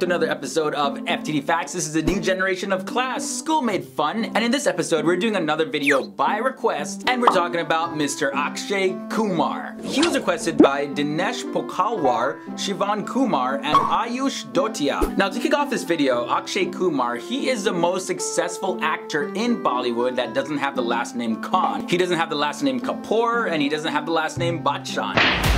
to another episode of FTD Facts. This is a new generation of class, school-made fun, and in this episode we're doing another video by request, and we're talking about Mr. Akshay Kumar. He was requested by Dinesh Pokalwar, Shivan Kumar, and Ayush Dotia. Now to kick off this video, Akshay Kumar, he is the most successful actor in Bollywood that doesn't have the last name Khan. He doesn't have the last name Kapoor, and he doesn't have the last name Bachchan.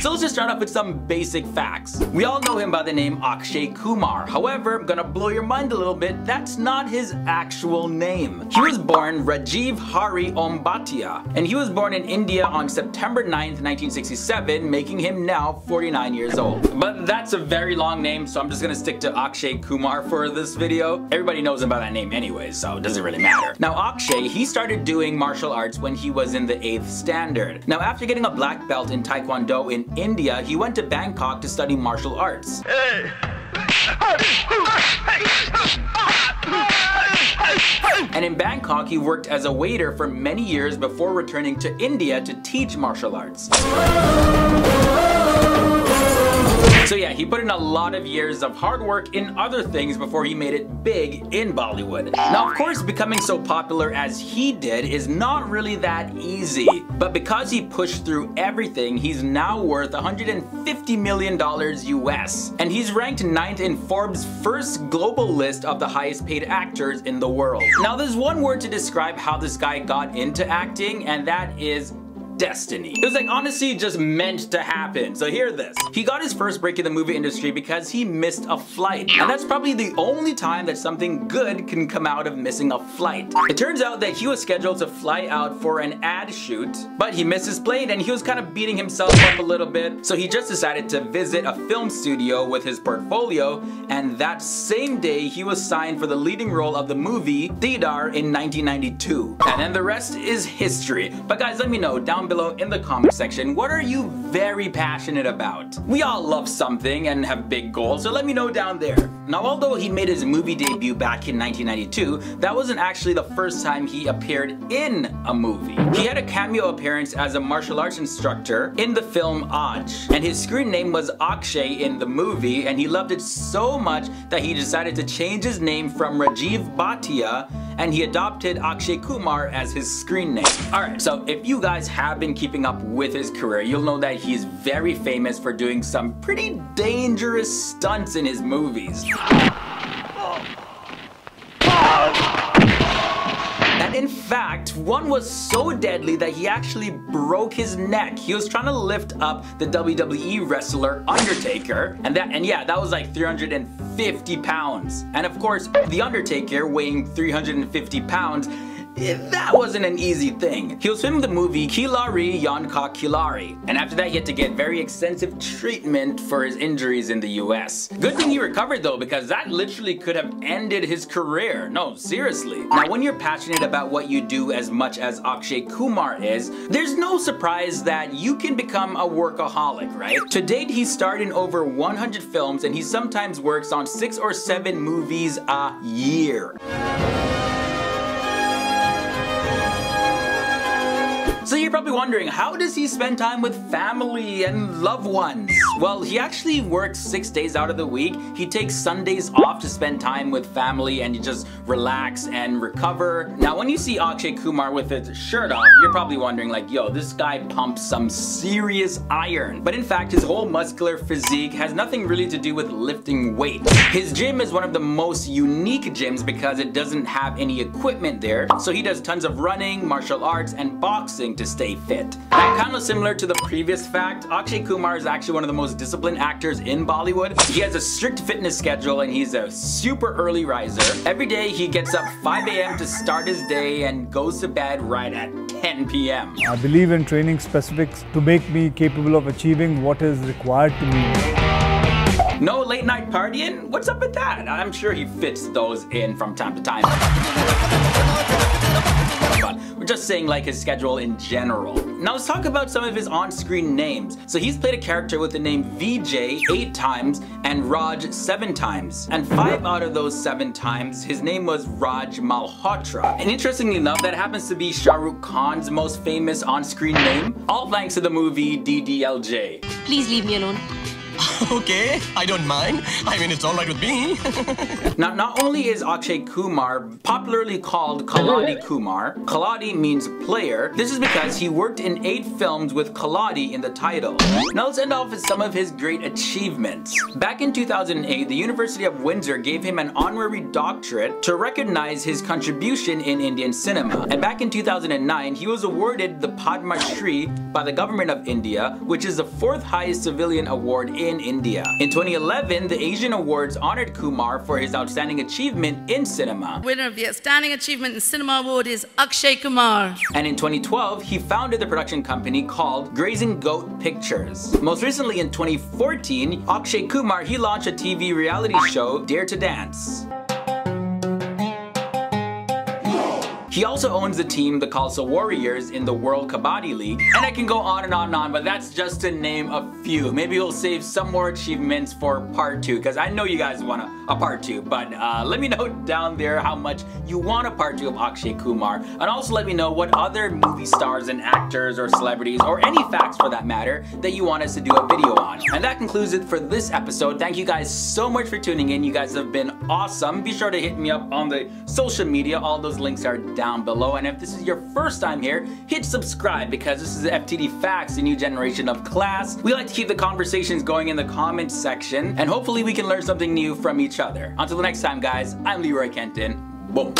So let's just start off with some basic facts. We all know him by the name Akshay Kumar. However, I'm gonna blow your mind a little bit, that's not his actual name. He was born Rajiv Hari Om Bhatia, and he was born in India on September 9th, 1967, making him now 49 years old. But that's a very long name, so I'm just gonna stick to Akshay Kumar for this video. Everybody knows him by that name anyway, so it doesn't really matter. Now Akshay, he started doing martial arts when he was in the 8th standard. Now after getting a black belt in Taekwondo in India, he went to Bangkok to study martial arts. And in Bangkok, he worked as a waiter for many years before returning to India to teach martial arts. So yeah, he put in a lot of years of hard work in other things before he made it big in Bollywood. Now of course, becoming so popular as he did is not really that easy. But because he pushed through everything, he's now worth $150 million US. And he's ranked 9th in Forbes' first global list of the highest paid actors in the world. Now there's one word to describe how this guy got into acting, and that is destiny. It was like honestly just meant to happen. So hear this. He got his first break in the movie industry because he missed a flight. And that's probably the only time that something good can come out of missing a flight. It turns out that he was scheduled to fly out for an ad shoot, but he missed his plane and he was kind of beating himself up a little bit. So he just decided to visit a film studio with his portfolio and that same day he was signed for the leading role of the movie Deedar in 1992. And then the rest is history. But guys, let me know down below in the comment section, what are you very passionate about? We all love something and have big goals, so let me know down there. Now, although he made his movie debut back in 1992, that wasn't actually the first time he appeared in a movie. He had a cameo appearance as a martial arts instructor in the film Aaj, and his screen name was Akshay in the movie, and he loved it so much that he decided to change his name from Rajiv Bhatia and he adopted Akshay Kumar as his screen name. Alright, so if you guys have been keeping up with his career, you'll know that he's very famous for doing some pretty dangerous stunts in his movies. And in fact, one was so deadly that he actually broke his neck. He was trying to lift up the WWE wrestler Undertaker, and that and yeah, that was like 350 pounds. And of course, the Undertaker weighing 350 pounds that wasn't an easy thing. He was filming the movie Khiladiyon Ka Khiladi, and after that he had to get very extensive treatment for his injuries in the US. Good thing he recovered though, because that literally could have ended his career. No, seriously. Now when you're passionate about what you do as much as Akshay Kumar is, there's no surprise that you can become a workaholic, right? To date, he's starred in over 100 films and he sometimes works on 6 or 7 movies a year. Probably wondering, how does he spend time with family and loved ones? Well, he actually works six days out of the week. He takes Sundays off to spend time with family and just relax and recover. Now, when you see Akshay Kumar with his shirt off, you're probably wondering like, yo, this guy pumps some serious iron. But in fact, his whole muscular physique has nothing really to do with lifting weights. His gym is one of the most unique gyms because it doesn't have any equipment there. So he does tons of running, martial arts, and boxing to stay fit. Now, kind of similar to the previous fact, Akshay Kumar is actually one of the most disciplined actors in Bollywood. He has a strict fitness schedule and he's a super early riser. Every day he gets up 5 a.m. to start his day and goes to bed right at 10 p.m. I believe in training specifics to make me capable of achieving what is required to me. No late night partying? What's up with that? I'm sure he fits those in from time to time just saying like his schedule in general. Now let's talk about some of his on-screen names. So he's played a character with the name Vijay 8 times and Raj 7 times. And 5 out of those 7 times, his name was Raj Malhotra. And interestingly enough, that happens to be Shah Rukh Khan's most famous on-screen name, all thanks to the movie DDLJ. Please leave me alone. okay, I don't mind. I mean, it's all right with me. now, not only is Akshay Kumar popularly called Khiladi Kumar, Khiladi means player. This is because he worked in eight films with Khiladi in the title. Now let's end off with some of his great achievements. Back in 2008, the University of Windsor gave him an honorary doctorate to recognize his contribution in Indian cinema. And back in 2009, he was awarded the Padma Shri by the government of India, which is the fourth highest civilian award in India. In 2011, the Asian Awards honored Kumar for his outstanding achievement in cinema. Winner of the Outstanding Achievement in Cinema Award is Akshay Kumar. And in 2012, he founded the production company called Grazing Goat Pictures. Most recently in 2014, Akshay Kumar, he launched a TV reality show, Dare to Dance. He also owns the team, the Khalsa Warriors, in the World Kabaddi League. And I can go on and on and on, but that's just to name a few. Maybe we'll save some more achievements for part two, because I know you guys want a, a part two. But uh, let me know down there how much you want a part two of Akshay Kumar. And also let me know what other movie stars and actors or celebrities, or any facts for that matter, that you want us to do a video on. And that concludes it for this episode. Thank you guys so much for tuning in. You guys have been awesome. Be sure to hit me up on the social media. All those links are down down below. And if this is your first time here, hit subscribe because this is FTD Facts, a new generation of class. We like to keep the conversations going in the comments section, and hopefully we can learn something new from each other. Until the next time, guys, I'm Leroy Kenton. Boom.